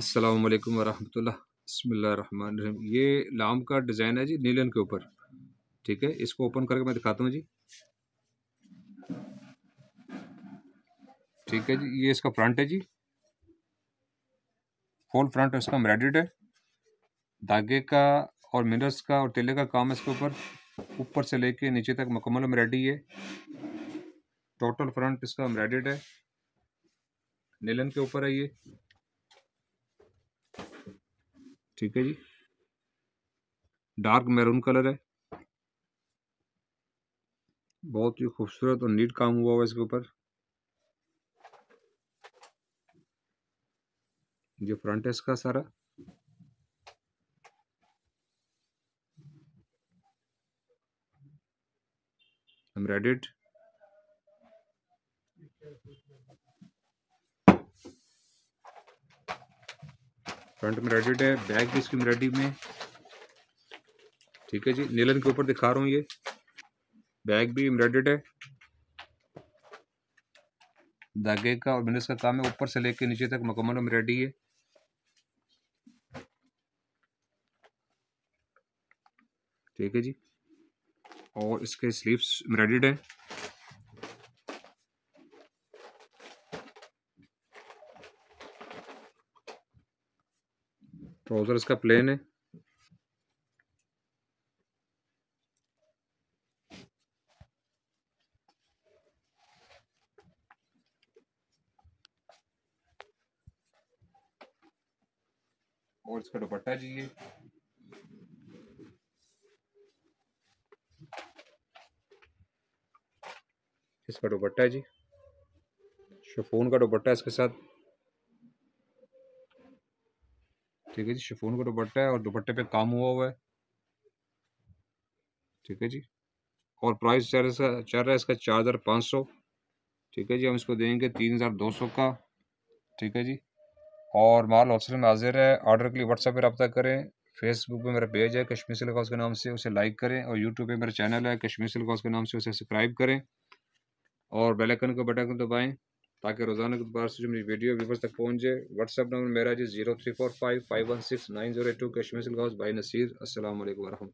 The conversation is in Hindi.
अस्सलाम वालेकुम वरहमतुल्लाह बसमीम ये लाम का डिज़ाइन है जी नीलन के ऊपर। ठीक है, इसको ओपन करके मैं दिखाता हूँ जी। ठीक है जी, ये इसका फ्रंट है जी। फुल फ्रंट इसका एम्ब्रॉयड है। धागे का और मिनर्स का और तेले का काम इसके ऊपर। ऊपर से लेके नीचे तक मुकम्मल एम्ब्रॉयडरी है। टोटल फ्रंट इसका एम्ब्रॉयड है। नीलन के ऊपर है ये। ठीक है जी। डार्क मैरून कलर है। बहुत ही खूबसूरत और नीट काम हुआ हुआ इसके ऊपर। जो फ्रंट है इसका सारा। एम्ब्रॉयडेड फ्रंट में रेडिड है बैक भी इसकी रेडी में ठीक है जी नीलन के ऊपर दिखा रहा हूँ ये। बैग भी एम्ब्रॉयडेड है। धागे का और बिज़नेस का काम है, ऊपर से लेके नीचे तक मुकम्मल रेडी है। ठीक है जी। और इसके स्लीव्स एम्ब्रॉयडेड है। ट्राउज़र इसका प्लेन है और इसका दुपट्टा जी ये इसका दुपट्टा है जी शफोन का दुपट्टा इसके साथ ठीक है जी, शिफोन का दुपट्टा है और दुपट्टे पे काम हुआ हुआ है। ठीक है जी, और प्राइस चल रहा चल रहा है इसका चार हज़ार पाँच सौ। ठीक है जी, हम इसको देंगे तीन हज़ार दो सौ का। ठीक है जी, और माल होलसेल में हाजिर है। ऑर्डर के लिए व्हाट्सएप पर रब्ता करें फेसबुक पे मेरा पेज है कश्मीर सिल्क हाउस के नाम से उसे लाइक करें, और यूट्यूब पे मेरा चैनल है कश्मीर सिल्क हाउस के नाम से उसे सब्सक्राइब करें। और बेलैकन को बटन दबाएँ। ताकि रोज़ाना के दोबारा से जो मेरी वीडियो व्यूवर्स तक पहुँचे व्हाट्सअप नंबर मेरा जी zero three four five five one six nine zero two Kashmir house भाई नसीर। असल वरहमल